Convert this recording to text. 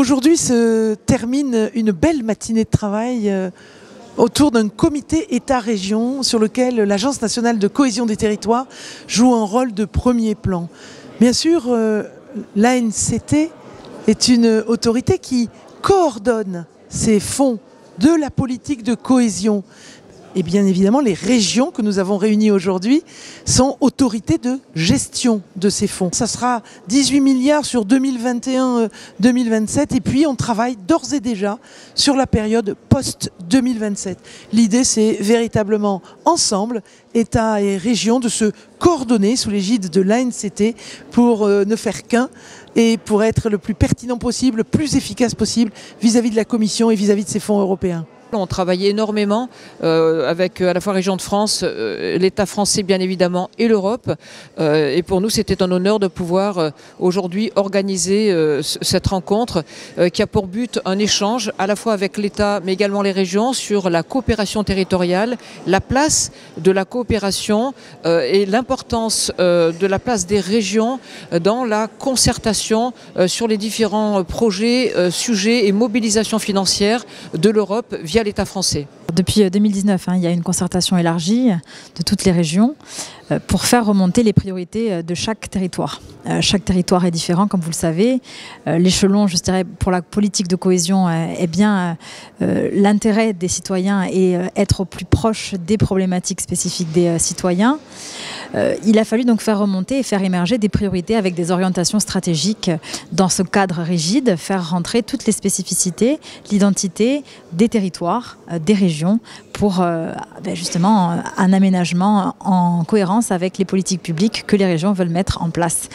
Aujourd'hui se termine une belle matinée de travail euh, autour d'un comité État-région sur lequel l'Agence nationale de cohésion des territoires joue un rôle de premier plan. Bien sûr, euh, l'ANCT est une autorité qui coordonne ces fonds de la politique de cohésion et bien évidemment, les régions que nous avons réunies aujourd'hui sont autorités de gestion de ces fonds. Ça sera 18 milliards sur 2021-2027 euh, et puis on travaille d'ores et déjà sur la période post-2027. L'idée, c'est véritablement ensemble, État et région, de se coordonner sous l'égide de l'ANCT pour euh, ne faire qu'un et pour être le plus pertinent possible, le plus efficace possible vis-à-vis -vis de la Commission et vis à -vis de ces fonds européens. On travaille énormément euh, avec euh, à la fois Région de France, euh, l'État français bien évidemment et l'Europe. et pour nous, c'était un honneur de pouvoir aujourd'hui organiser cette rencontre qui a pour but un échange à la fois avec l'État mais également les régions sur la coopération territoriale, la place de la coopération et l'importance de la place des régions dans la concertation sur les différents projets, sujets et mobilisations financières de l'Europe via l'État français. Depuis 2019, euh, hein, il y a une concertation élargie de toutes les régions euh, pour faire remonter les priorités euh, de chaque territoire. Chaque territoire est différent, comme vous le savez. L'échelon, je dirais, pour la politique de cohésion est bien l'intérêt des citoyens et être au plus proche des problématiques spécifiques des citoyens. Il a fallu donc faire remonter et faire émerger des priorités avec des orientations stratégiques dans ce cadre rigide, faire rentrer toutes les spécificités, l'identité des territoires, des régions pour ben justement un aménagement en cohérence avec les politiques publiques que les régions veulent mettre en place.